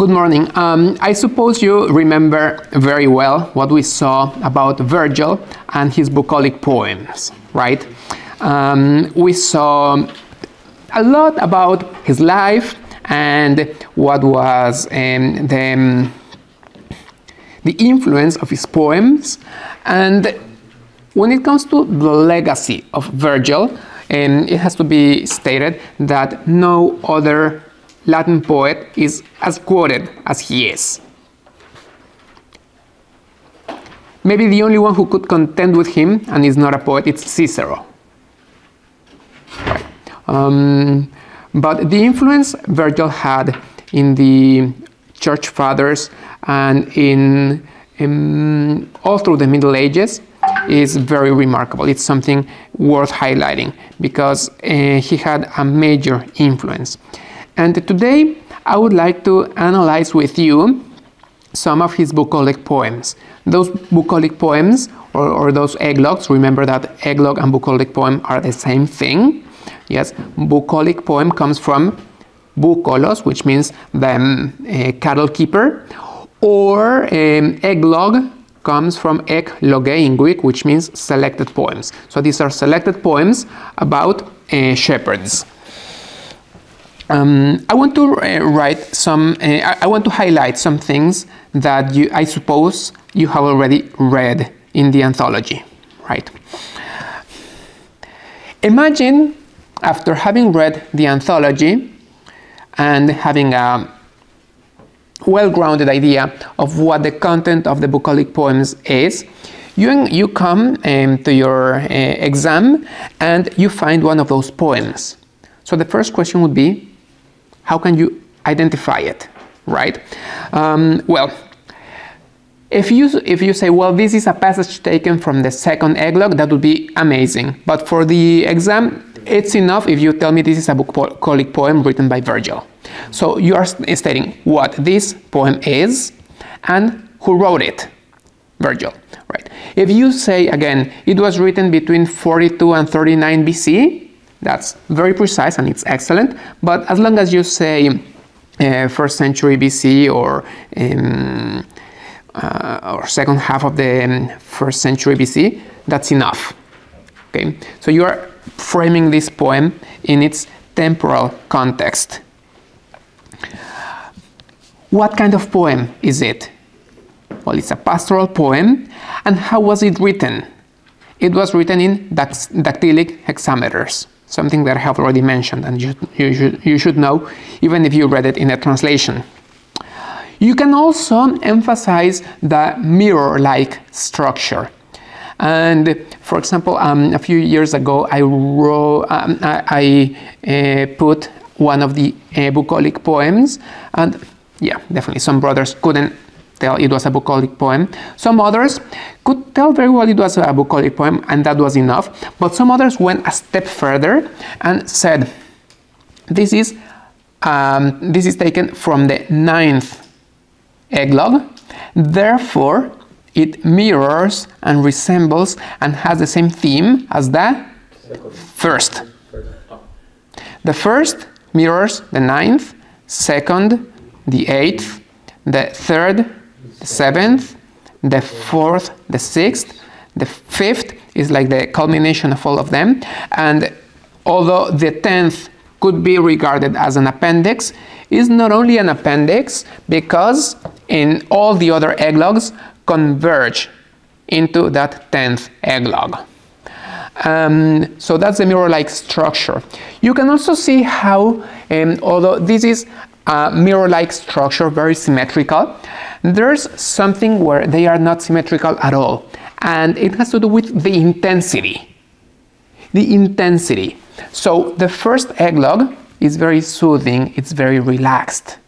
Good morning. Um, I suppose you remember very well what we saw about Virgil and his bucolic poems, right? Um, we saw a lot about his life and what was um, the, the influence of his poems. And when it comes to the legacy of Virgil, um, it has to be stated that no other Latin poet is as quoted as he is. Maybe the only one who could contend with him and is not a poet is Cicero. Right. Um, but the influence Virgil had in the church fathers and in, in all through the Middle Ages is very remarkable. It's something worth highlighting because uh, he had a major influence. And today I would like to analyze with you some of his bucolic poems. Those bucolic poems, or, or those eglogues, remember that eglogue and bucolic poem are the same thing. Yes, bucolic poem comes from bucolos, which means the um, uh, cattle keeper, or um, eglogue comes from ekloge in Greek, which means selected poems. So these are selected poems about uh, shepherds. Um, I want to uh, write some, uh, I, want to highlight some things that you, I suppose you have already read in the anthology, right? Imagine after having read the anthology and having a well-grounded idea of what the content of the bucolic poems is, you, you come um, to your uh, exam and you find one of those poems. So the first question would be, how can you identify it, right? Um, well, if you, if you say, well, this is a passage taken from the second eglogue, that would be amazing. But for the exam, it's enough if you tell me this is a bucolic poem written by Virgil. So you are stating what this poem is and who wrote it, Virgil, right? If you say, again, it was written between 42 and 39 BC, that's very precise and it's excellent. But as long as you say uh, first century BC or um, uh, or second half of the um, first century BC, that's enough. Okay, so you are framing this poem in its temporal context. What kind of poem is it? Well, it's a pastoral poem. And how was it written? It was written in dactylic hexameters something that I have already mentioned and you, you, should, you should know even if you read it in a translation. You can also emphasize the mirror-like structure. And for example, um, a few years ago, I, wrote, um, I, I uh, put one of the uh, bucolic poems, and yeah, definitely some brothers couldn't tell it was a bucolic poem. Some others could tell very well it was a bucolic poem, and that was enough. But some others went a step further and said, "This is um, this is taken from the ninth eglogue. Therefore, it mirrors and resembles and has the same theme as the first. The first mirrors the ninth, second, the eighth, the third, seventh, the fourth, the sixth, the fifth is like the culmination of all of them. And although the tenth could be regarded as an appendix, is not only an appendix because in all the other eglogues converge into that tenth eglog. Um, so that's the mirror-like structure. You can also see how, um, although this is a mirror-like structure, very symmetrical, there's something where they are not symmetrical at all, and it has to do with the intensity. The intensity. So the first eglogue is very soothing, it's very relaxed,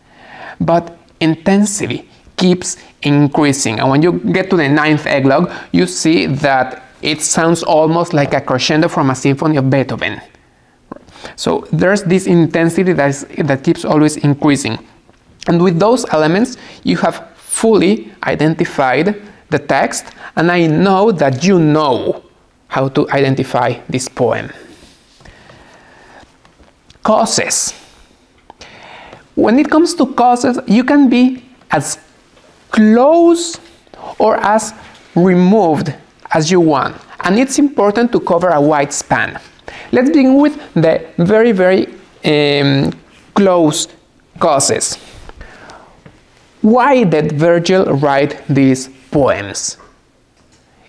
but intensity keeps increasing. And when you get to the ninth eglogue, you see that it sounds almost like a crescendo from a symphony of Beethoven. So there's this intensity that, is, that keeps always increasing. And with those elements, you have fully identified the text, and I know that you know how to identify this poem. Causes. when it comes to causes, you can be as close or as removed as you want. And it's important to cover a wide span. Let's begin with the very, very um, close causes. Why did Virgil write these poems?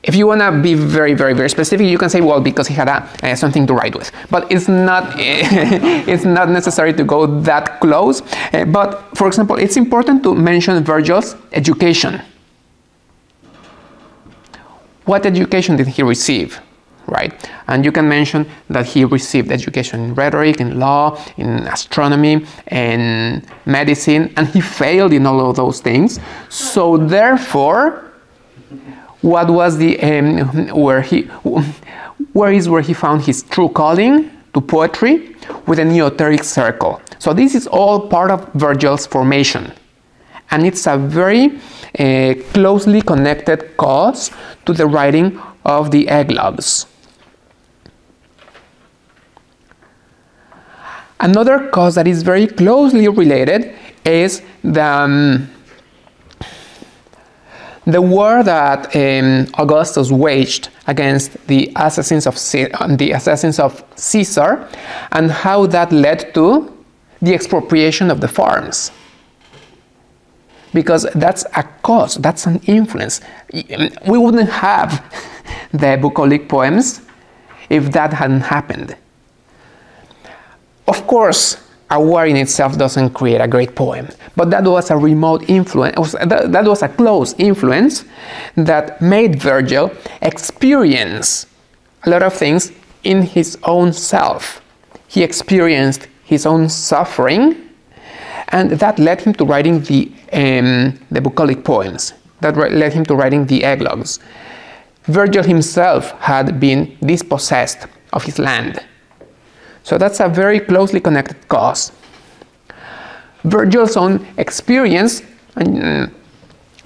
If you want to be very, very, very specific, you can say, well, because he had a, uh, something to write with. But it's not, it's not necessary to go that close. Uh, but, for example, it's important to mention Virgil's education. What education did he receive? Right? And you can mention that he received education in rhetoric, in law, in astronomy, in medicine, and he failed in all of those things. So, therefore, what was the um, where he where is where he found his true calling to poetry with a neoteric circle. So this is all part of Virgil's formation, and it's a very uh, closely connected cause to the writing of the eglogues. Another cause that is very closely related is the um, the war that um, Augustus waged against the assassins of the assassins of Caesar, and how that led to the expropriation of the farms. Because that's a cause, that's an influence. We wouldn't have the bucolic poems if that hadn't happened. Of course, a war in itself doesn't create a great poem, but that was a remote influence, that was a close influence that made Virgil experience a lot of things in his own self. He experienced his own suffering, and that led him to writing the, um, the bucolic poems, that led him to writing the eglogues. Virgil himself had been dispossessed of his land so that's a very closely connected cause. Virgil's own experience uh,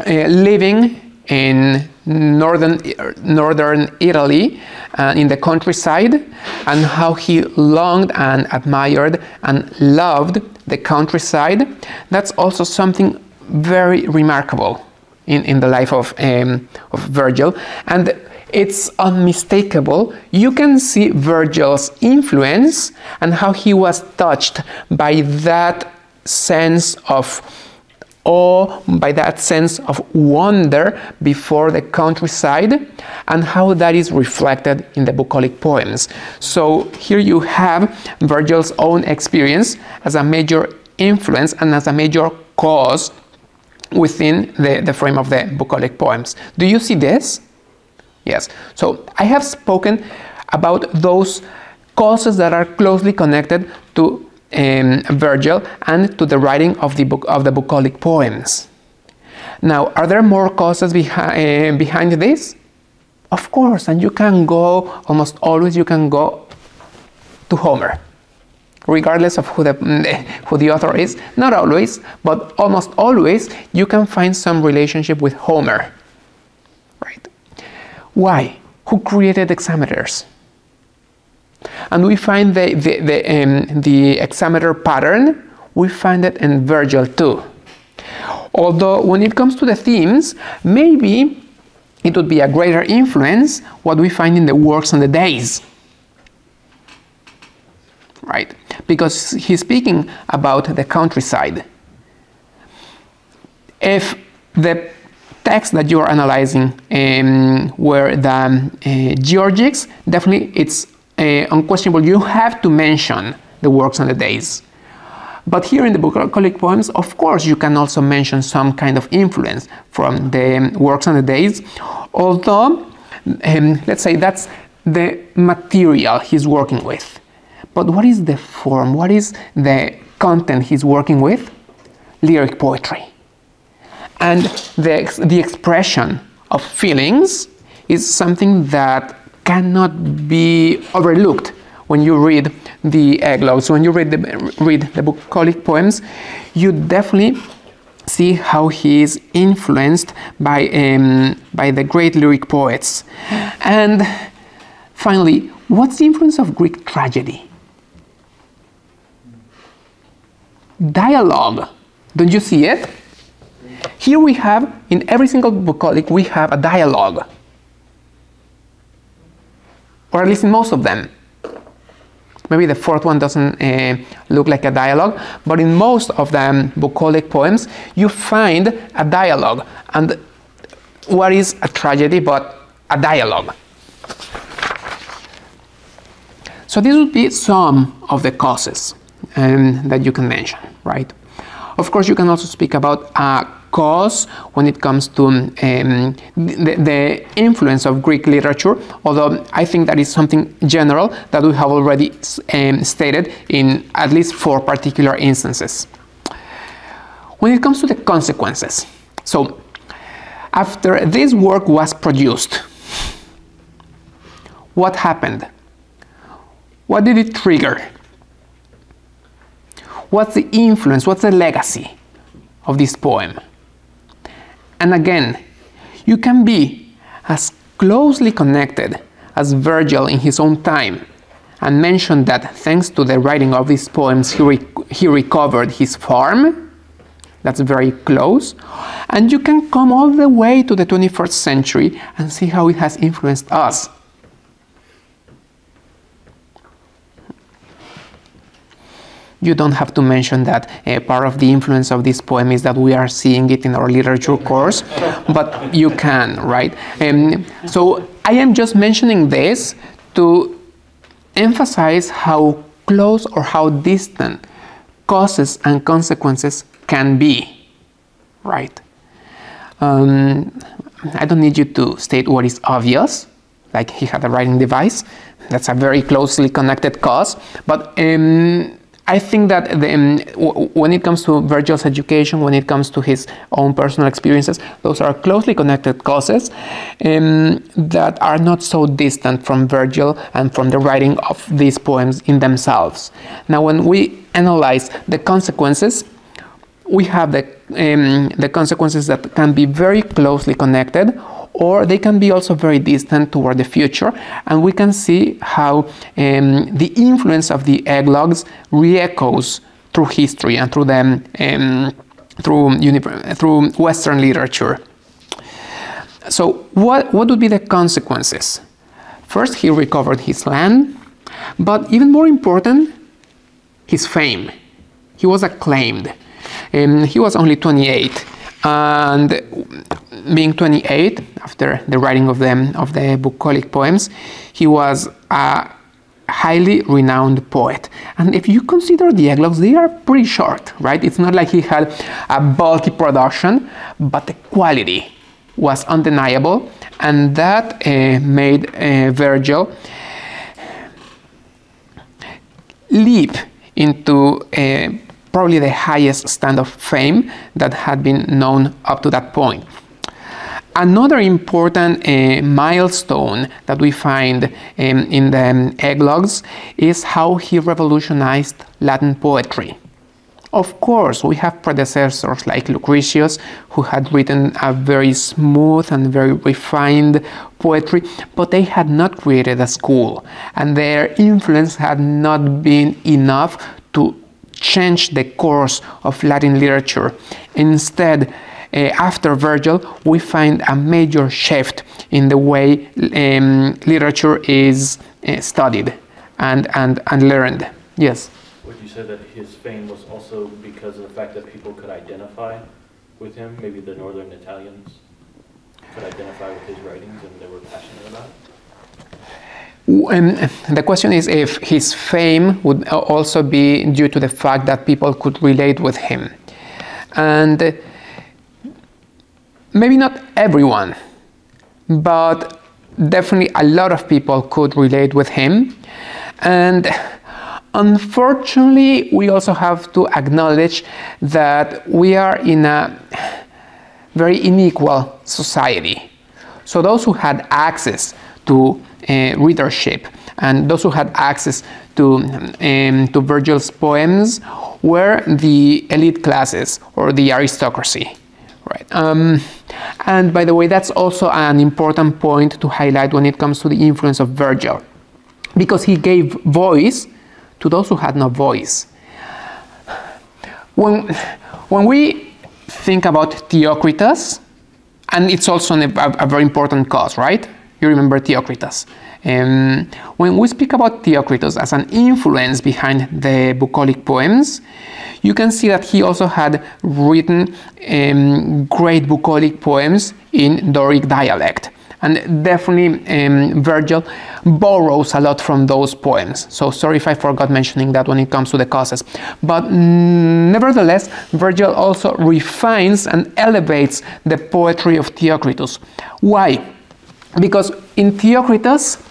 uh, living in northern, northern Italy uh, in the countryside and how he longed and admired and loved the countryside, that's also something very remarkable in, in the life of, um, of Virgil. And it's unmistakable. You can see Virgil's influence and how he was touched by that sense of awe, by that sense of wonder before the countryside, and how that is reflected in the bucolic poems. So here you have Virgil's own experience as a major influence and as a major cause within the, the frame of the bucolic poems. Do you see this? Yes. So I have spoken about those causes that are closely connected to um, Virgil and to the writing of the book of the bucolic poems. Now, are there more causes behi uh, behind this? Of course, and you can go almost always. You can go to Homer, regardless of who the who the author is. Not always, but almost always, you can find some relationship with Homer. Why? Who created hexameters? And we find the, the, the, um, the hexameter pattern, we find it in Virgil too. Although when it comes to the themes, maybe it would be a greater influence what we find in the works and the days. Right? Because he's speaking about the countryside. If the text that you're analyzing um, were the uh, Georgics, definitely it's uh, unquestionable. You have to mention the works and the days. But here in the bucolic poems, of course, you can also mention some kind of influence from the um, works and the days, although, um, let's say that's the material he's working with. But what is the form? What is the content he's working with? Lyric poetry. And the, the expression of feelings is something that cannot be overlooked when you read the eglogues. When you read the, read the bucolic poems, you definitely see how he is influenced by, um, by the great lyric poets. And finally, what's the influence of Greek tragedy? dialogue. Don't you see it? Here we have, in every single bucolic, we have a dialogue. Or at least in most of them. Maybe the fourth one doesn't uh, look like a dialogue, but in most of the bucolic poems, you find a dialogue. And what is a tragedy but a dialogue? So these would be some of the causes um, that you can mention, right? Of course, you can also speak about a cause when it comes to um, the, the, influence of Greek literature, although I think that is something general that we have already um, stated in at least four particular instances. When it comes to the consequences, so after this work was produced, what happened? What did it trigger? What's the influence? What's the legacy of this poem? And again, you can be as closely connected as Virgil in his own time and mention that thanks to the writing of these poems, he, he recovered his farm. That's very close. And you can come all the way to the 21st century and see how it has influenced us. You don't have to mention that uh, part of the influence of this poem is that we are seeing it in our literature course, but you can, right? Um, so I am just mentioning this to emphasize how close or how distant causes and consequences can be, right? Um, I don't need you to state what is obvious, like he had a writing device. That's a very closely connected cause, but um, I think that the, um, when it comes to Virgil's education, when it comes to his own personal experiences, those are closely connected causes um, that are not so distant from Virgil and from the writing of these poems in themselves. Now, when we analyze the consequences, we have the, um, the consequences that can be very closely connected or they can be also very distant toward the future. And we can see how um, the influence of the eglogs re-echoes through history and through them um, through, through Western literature. So what, what would be the consequences? First, he recovered his land, but even more important, his fame. He was acclaimed. Um, he was only 28 and being 28 after the writing of them of the bucolic poems he was a highly renowned poet and if you consider the eglogs they are pretty short right it's not like he had a bulky production but the quality was undeniable and that uh, made uh, virgil leap into uh, probably the highest stand of fame that had been known up to that point. Another important uh, milestone that we find um, in the um, eglogs is how he revolutionized Latin poetry. Of course, we have predecessors like Lucretius, who had written a very smooth and very refined poetry, but they had not created a school, and their influence had not been enough to change the course of Latin literature. Instead, after Virgil, we find a major shift in the way um, literature is uh, studied and, and, and learned. Yes? Would you say that his fame was also because of the fact that people could identify with him? Maybe the northern Italians could identify with his writings and they were passionate about it? Um, the question is if his fame would also be due to the fact that people could relate with him. And maybe not everyone, but definitely a lot of people could relate with him. And unfortunately, we also have to acknowledge that we are in a very unequal society. So those who had access to uh, readership. And those who had access to, um, to Virgil's poems were the elite classes or the aristocracy. Right. Um, and by the way, that's also an important point to highlight when it comes to the influence of Virgil, because he gave voice to those who had no voice. when, when we think about Theocritus, and it's also a, a, very important cause, right? You remember Theocritus. Um, when we speak about Theocritus as an influence behind the bucolic poems, you can see that he also had written um, great bucolic poems in Doric dialect. And definitely um, Virgil borrows a lot from those poems. So sorry if I forgot mentioning that when it comes to the causes. But mm, nevertheless, Virgil also refines and elevates the poetry of Theocritus. Why? Because in Theocritus,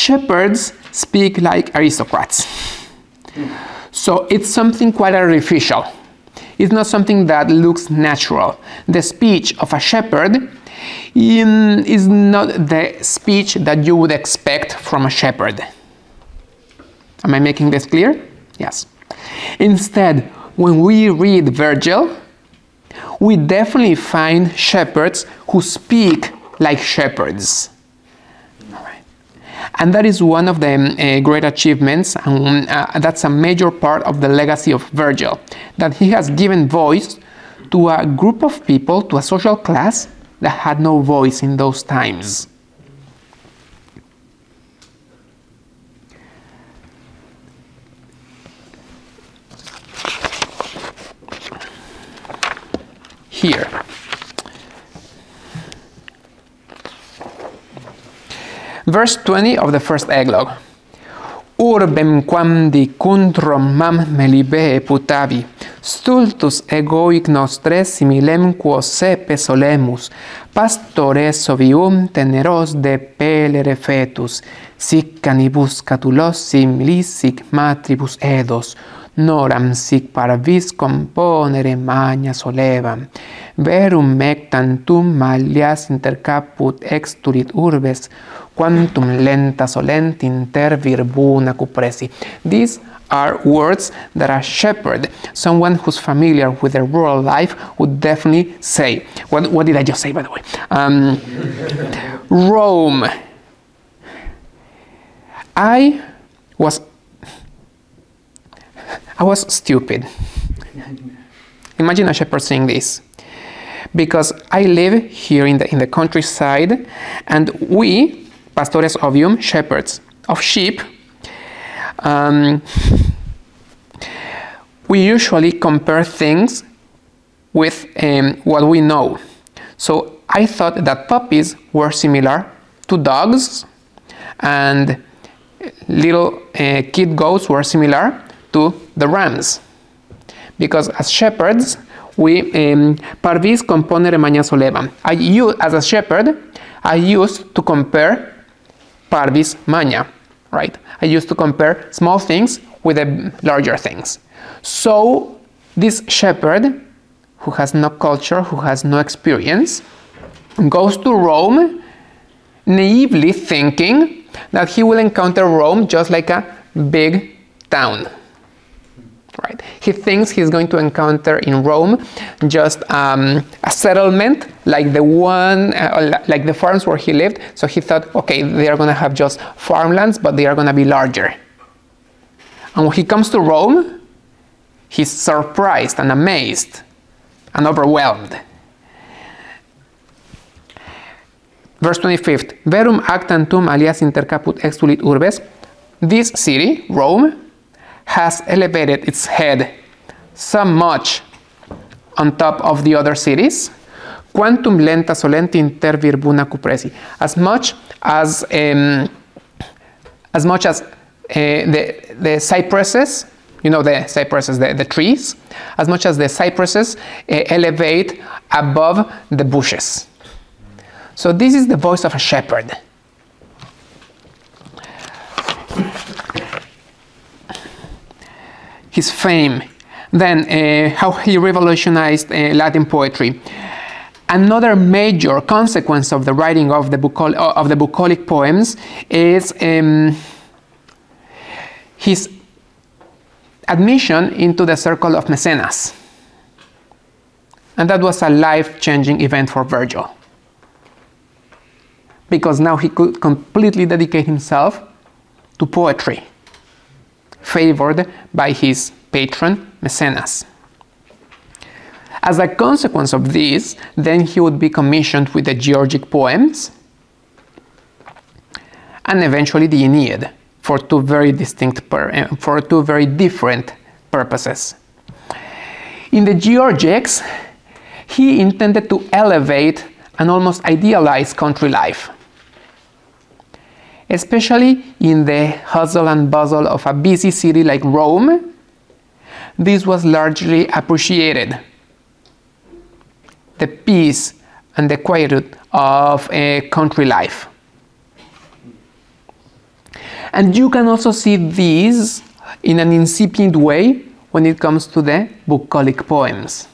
shepherds speak like aristocrats. So it's something quite artificial. It's not something that looks natural. The speech of a shepherd in, is not the speech that you would expect from a shepherd. Am I making this clear? Yes. Instead, when we read Virgil, we definitely find shepherds who speak like shepherds. And that is one of the uh, great achievements, and uh, that's a major part of the legacy of Virgil, that he has given voice to a group of people, to a social class that had no voice in those times. Here. Verse 20 of the first eglogue Urbem quam dicuntrum mam melibe putavi, stultus ego ignostres similem quo sepe solemus, pastores ovium teneros de pelere fetus, sic canibus catulos similis sic matribus edos, noram sic parvis componere magna solevam. Verum mec tantum malias intercaput extulit urbes, quantum lenta solent inter virbuna cupresi. These are words that a shepherd, someone who's familiar with the rural life, would definitely say. What, what did I just say, by the way? Um, Rome. I was I was stupid. Imagine a shepherd saying this. Because I live here in the, in the countryside, and we, pastores ovium, shepherds of sheep, um, we usually compare things with um, what we know. So I thought that puppies were similar to dogs and little uh, kid goats were similar to the rams. Because as shepherds, we um, parvis componere magna soleva. I use, as a shepherd, I used to compare parvis magna, right? I used to compare small things with the larger things. So this shepherd, who has no culture, who has no experience, goes to Rome naively thinking that he will encounter Rome just like a big town. Right? He thinks he's going to encounter in Rome just um, a settlement like the one, uh, like the farms where he lived. So he thought, okay, they are going to have just farmlands, but they are going to be larger. And when he comes to Rome, he's surprised and amazed and overwhelmed. Verse 25th, Verum actantum alias intercaput extulit urbes. This city, Rome, has elevated its head so much on top of the other cities. Quantum lenta solenti inter virbuna cupresi. As much as um, as much as uh, the the cypresses, you know the cypresses, the, the trees, as much as the cypresses uh, elevate above the bushes. So this is the voice of a shepherd. His fame, then uh, how he revolutionized uh, Latin poetry. Another major consequence of the writing of the, bucol of the bucolic poems is um, his admission into the circle of Maecenas. And that was a life changing event for Virgil. Because now he could completely dedicate himself to poetry favored by his patron Maecenas. As a consequence of this, then he would be commissioned with the Georgic poems and eventually the Aeneid for two very distinct, eh, for two very different purposes. In the Georgics, he intended to elevate an almost idealized country life, especially in the hustle and bustle of a busy city like Rome. This was largely appreciated. The peace and the quietude of a country life. And you can also see this in an incipient way when it comes to the bucolic poems.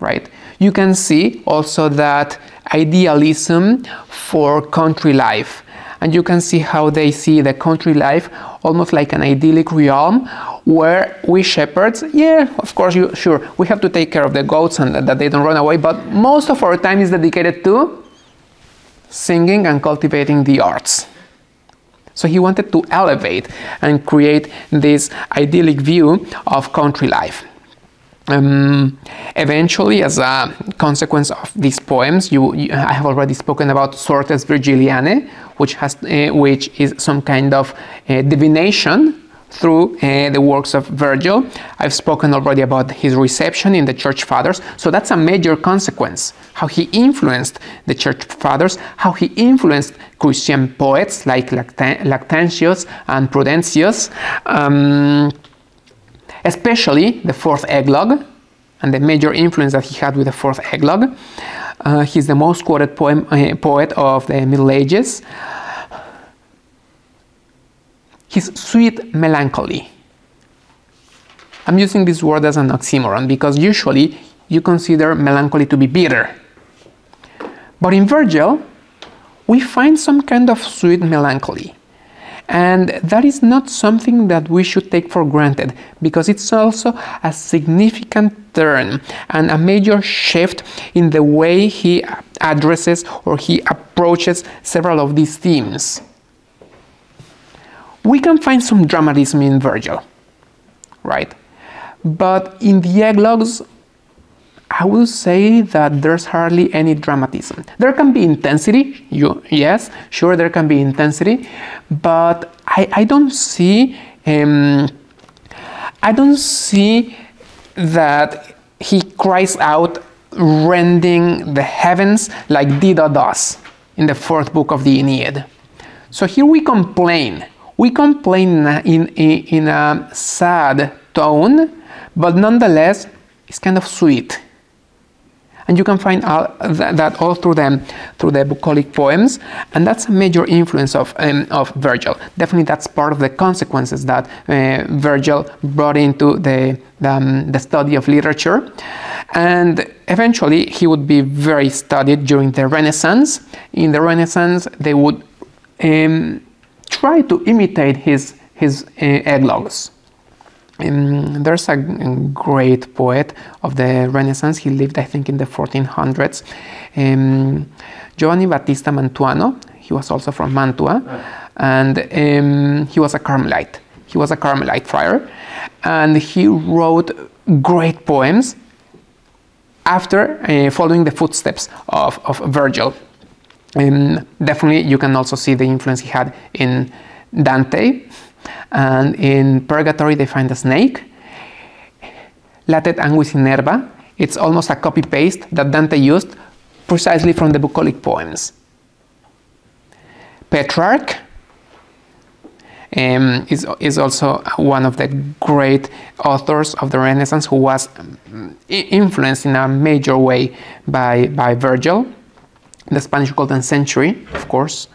Right? You can see also that idealism for country life. And you can see how they see the country life almost like an idyllic realm where we shepherds, yeah, of course, you, sure, we have to take care of the goats and that they don't run away, but most of our time is dedicated to singing and cultivating the arts. So he wanted to elevate and create this idyllic view of country life. Um, eventually, as a consequence of these poems, you, you, I have already spoken about Sortes Virgilianae, which has, uh, which is some kind of uh, divination through uh, the works of Virgil. I've spoken already about his reception in the church fathers, so that's a major consequence. How he influenced the church fathers, how he influenced Christian poets like Lactantius and Prudentius, um, especially the fourth eglogue and the major influence that he had with the fourth eglogue. Uh, he's the most quoted poem, uh, poet of the Middle Ages his sweet melancholy. I'm using this word as an oxymoron because usually you consider melancholy to be bitter. But in Virgil, we find some kind of sweet melancholy. And that is not something that we should take for granted because it's also a significant turn and a major shift in the way he addresses or he approaches several of these themes we can find some dramatism in Virgil, right? But in the eglogues, I will say that there's hardly any dramatism. There can be intensity, you, yes, sure, there can be intensity, but I, I don't see, um, I don't see that he cries out, rending the heavens like Dido does in the fourth book of the Aeneid. So here we complain we complain in, in, in a sad tone, but nonetheless, it's kind of sweet. And you can find that all through them, through the bucolic poems, and that's a major influence of, um, of Virgil. Definitely, that's part of the consequences that uh, Virgil brought into the, the, um, the study of literature. And eventually, he would be very studied during the Renaissance. In the Renaissance, they would um, try to imitate his, his uh, eglogues. Um, there's a great poet of the Renaissance. He lived, I think, in the 1400s. Um, Giovanni Battista Mantuano. He was also from Mantua, and um, he was a Carmelite. He was a Carmelite friar, and he wrote great poems after uh, following the footsteps of, of Virgil. Um, definitely, you can also see the influence he had in Dante. And in Purgatory, they find a snake. Latet anguis in herba. It's almost a copy paste that Dante used precisely from the bucolic poems. Petrarch um, is, is also one of the great authors of the Renaissance who was um, influenced in a major way by, by Virgil the Spanish Golden Century, of course,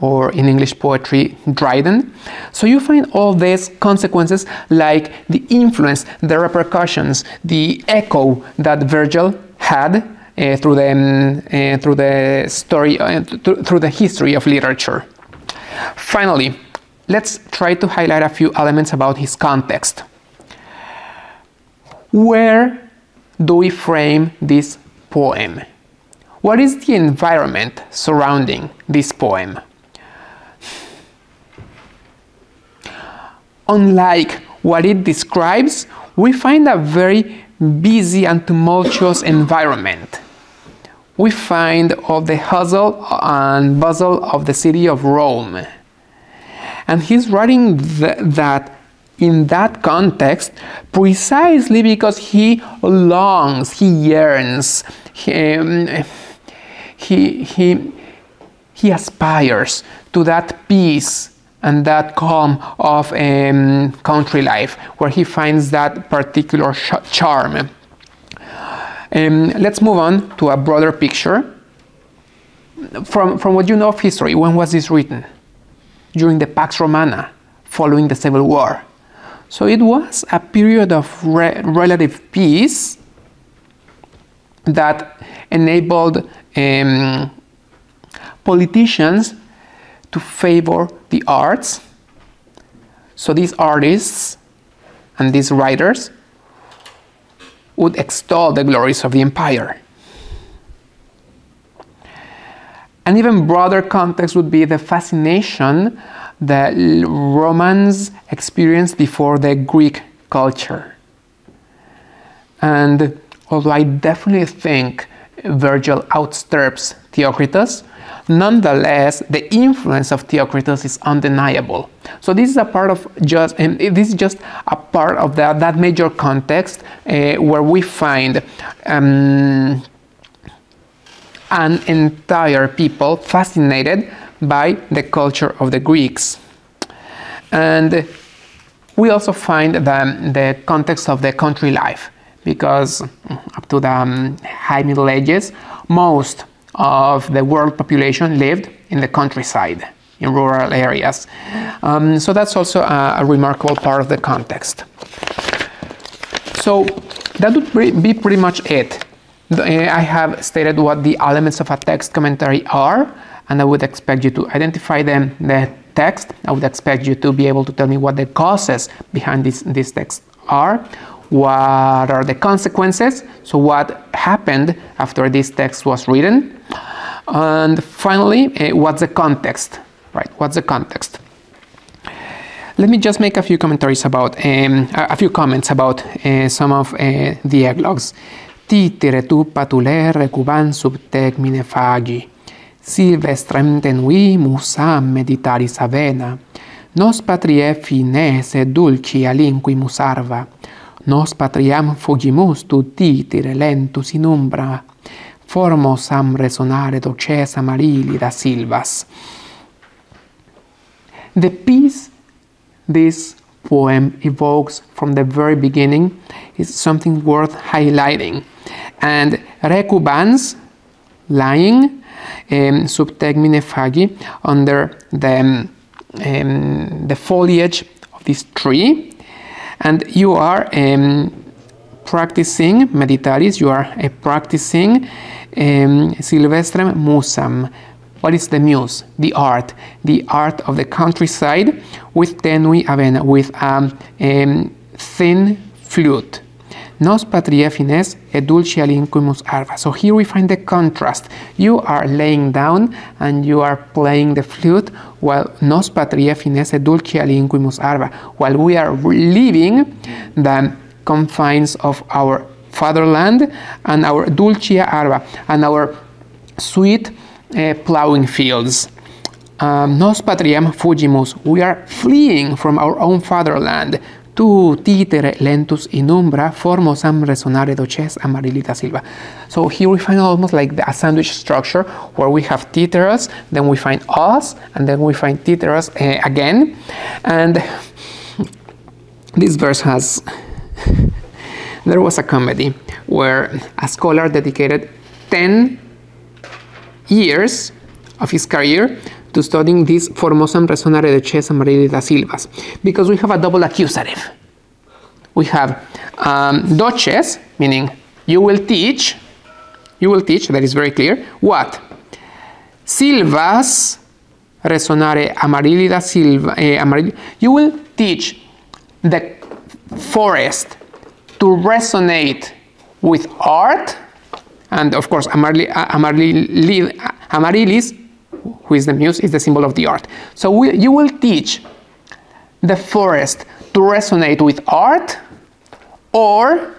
or in English poetry, Dryden. So you find all these consequences like the influence, the repercussions, the echo that Virgil had uh, through, the, um, uh, through the story, uh, th through the history of literature. Finally, let's try to highlight a few elements about his context. Where do we frame this poem? What is the environment surrounding this poem? Unlike what it describes, we find a very busy and tumultuous environment. We find all the hustle and bustle of the city of Rome. And he's writing th- that in that context precisely because he longs, he yearns, he, um, he, he, he aspires to that peace and that calm of um, country life where he finds that particular charm. Um, let's move on to a broader picture. From, from what you know of history, when was this written? During the Pax Romana, following the Civil War. So it was a period of re- relative peace that enabled um, politicians to favor the arts. So these artists and these writers would extol the glories of the empire. An even broader context would be the fascination that Romans experienced before the Greek culture. And although I definitely think Virgil outstrips Theocritus, nonetheless, the influence of Theocritus is undeniable. So this is a part of just, and this is just a part of that, that major context uh, where we find um, an entire people fascinated by the culture of the Greeks. And we also find the, the context of the country life because up to the um, high Middle Ages, most of the world population lived in the countryside, in rural areas. Um, so that's also a, a, remarkable part of the context. So that would be pretty much it. I have stated what the elements of a text commentary are, and I would expect you to identify them, the text. I would expect you to be able to tell me what the causes behind this, this text are, what are the consequences. So what happened after this text was written. And finally uh, what's the context right? What's the context? Let me just make a few commentaries about um, a few comments about uh, some of uh, the eglogs titere tu patulere recuban sub tecmine fagi. Silvestrem tenui musam meditaris avena. Nos patrie fines dulci dulcia musarva. Nos patriam fugimus tuttiti relentus in umbra, formos am resonare doces amarili da silvas. The peace this poem evokes from the very beginning is something worth highlighting. And recubans, lying, um, subtegmine fagi, under the, um, the foliage of this tree, and you are um, practicing meditaris, you are uh, practicing um, silvestrem musam. What is the muse? The art, the art of the countryside with tenui avena, with a um, um, thin flute. Nos patria fines et dulci alinquimus arva. So here we find the contrast. You are laying down and you are playing the flute while nos patria fines et dulci alinquimus arva. While we are leaving the confines of our fatherland and our dulcia arva and our sweet uh, plowing fields. Um, nos patriam fugimus. We are fleeing from our own fatherland. Tu titere lentus in umbra formosam resonare doces amarilita silva. So here we find almost like a sandwich structure where we have titeros, then we find us, and then we find titeros uh, again. And this verse has there was a comedy where a scholar dedicated 10 years of his career to studying this Formosan resonare de ches amarilita silvas because we have a double accusative. We have um, meaning you will teach, you will teach, that is very clear. What? Silvas resonare amarilita silva, eh, you will teach the forest to resonate with art, and of course, amarli Amaryllis, who is the muse, is the symbol of the art. So we, you will teach the forest to resonate with art, or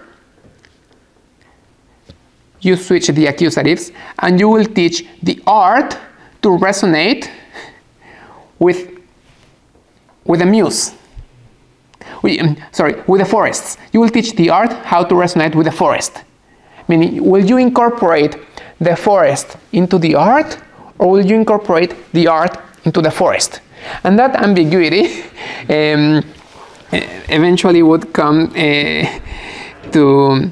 you switch the accusatives and you will teach the art to resonate with, with the muse. We, um, sorry, with the forests. You will teach the art how to resonate with the forest. Meaning, will you incorporate the forest into the art or will you incorporate the art into the forest? And that ambiguity um, eventually would come uh, to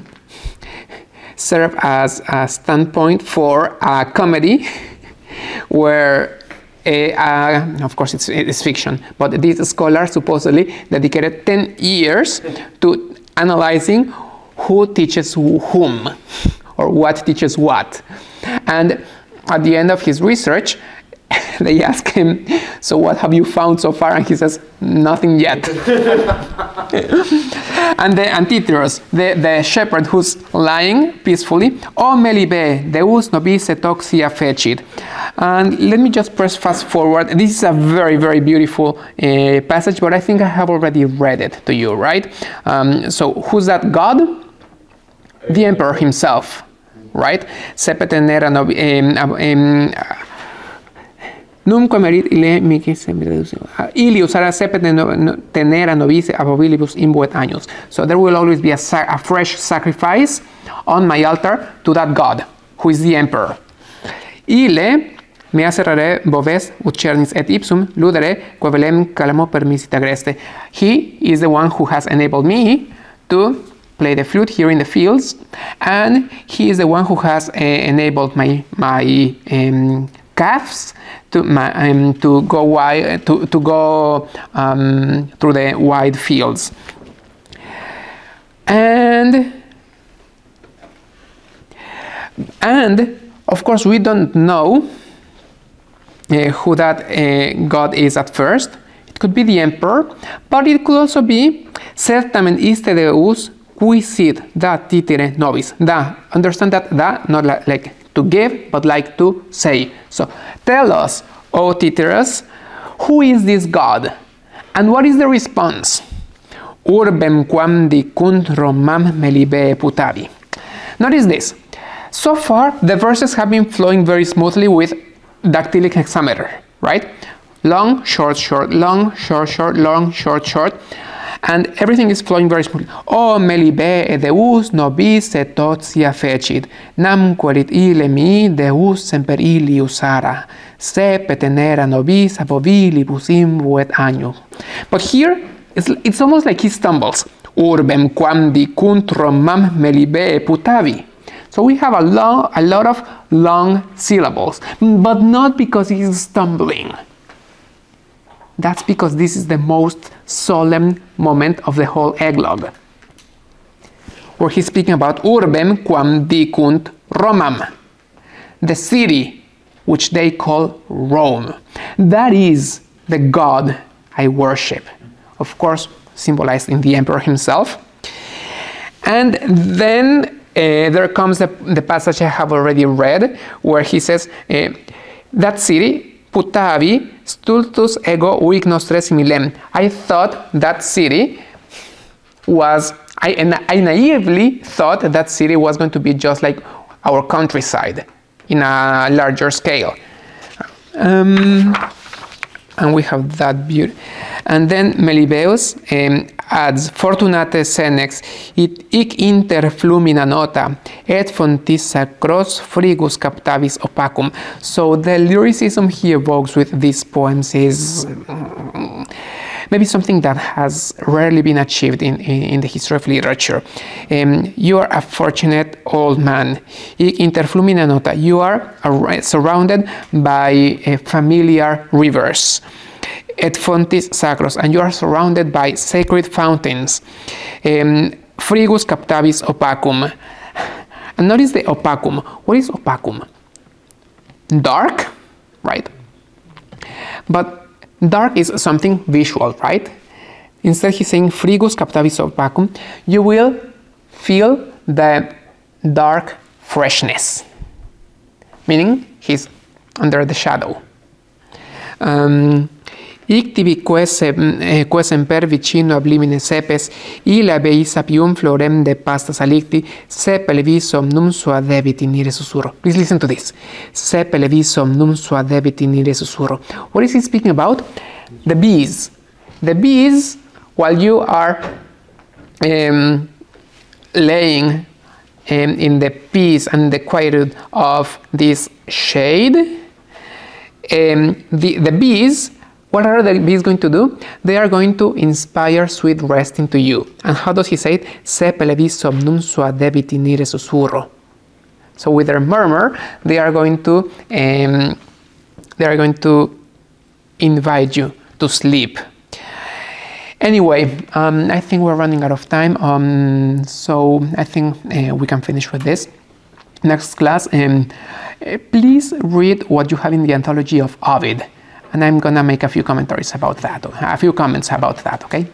serve as a standpoint for a comedy where uh, of course it's, it's, fiction, but this scholar supposedly dedicated 10 years to analyzing who teaches whom or what teaches what. And at the end of his research, they ask him, So what have you found so far? And he says, Nothing yet. and the Antipteros, the, the shepherd who's lying peacefully, O Meliboee, deus nobice toxia fecit. And let me just press fast forward. This is a very, very beautiful uh, passage, but I think I have already read it to you, right? Um, so, who's that God? The emperor himself, right? Um, um, Nunca merit ile mihi ili usara sepet tenera novice abobilibus imbuet años. So there will always be a, a, fresh sacrifice on my altar to that God, who is the emperor. Ile me acerrare boves ucernis et ipsum ludere quevelem calamo permissit agreste. He is the one who has enabled me to play the flute here in the fields, and he is the one who has uh, enabled my my um, calves to, um, to go wide, to, to go um, through the wide fields. And and of course we don't know uh, who that uh, god is at first. It could be the emperor, but it could also be certamen iste deus qui sit da Tityre nobis. Da, understand that da, not like to give, but like to say. So tell us, O Tityrus, who is this God? And what is the response? Urbem quam dicunt Romam Meliboee putavi. Notice this. So far, the verses have been flowing very smoothly with dactylic hexameter, right? Long, short, short, long, short, short, long, short, short and everything is flowing very smoothly. O Meliboee deus nobis et totia fecit, nam querit ile mi deus semper ili usara, se petenera nobis abovilibus imbuet annu. But here, it's, it's almost like he stumbles. Urbem quam dicunt Romam Meliboee putavi. So we have a, lo- a lot of long syllables, but not because he's stumbling. That's because this is the most solemn moment of the whole eglogue, where he's speaking about urbem quam dicunt Romam, the city which they call Rome. That is the God I worship. Of course, symbolized in the emperor himself. And then uh, there comes the, the, passage I have already read, where he says, uh, That city putavi stultus ego uic nostre similem. I thought that city was, I, I naively thought that city was going to be just like our countryside in a larger scale. Um, and we have that beauty. And then Meliboeus um, adds, Fortunate senex, it ic inter flumina nota, et fontis sacros frigus captavis opacum. So the lyricism he evokes with these poems is um, maybe something that has rarely been achieved in, in, in the history of literature. Um, you are a fortunate old man. Inter flumina nota, you are surrounded by uh, familiar rivers et fontis sacros, and you are surrounded by sacred fountains. Um, frigus captavis opacum. And notice the opacum. What is opacum? Dark, right? But dark is something visual, right? Instead, he's saying frigus captavis opacum. You will feel the dark freshness, meaning he's under the shadow. Um, ictibi quaesem, eh, quaesem per vicino ablimine sepes, illa beis apium florem de pasta salicti, sepele visom num sua debit in ire susurro. Please listen to this. Sepele visom num sua debit in ire susurro. What is he speaking about? The bees. The bees, while you are um, laying um, in the peace and the quietude of this shade, um, the, the bees, what are the bees going to do? They are going to inspire sweet rest into you. And how does he say it? Sepele vis somnum sua debit inire susurro. So with their murmur, they are going to um, they are going to invite you to sleep. Anyway, um, I think we're running out of time, um, so I think uh, we can finish with this. Next class, um, uh, please read what you have in the anthology of Ovid, and I'm gonna make a few commentaries about that, a few comments about that, okay?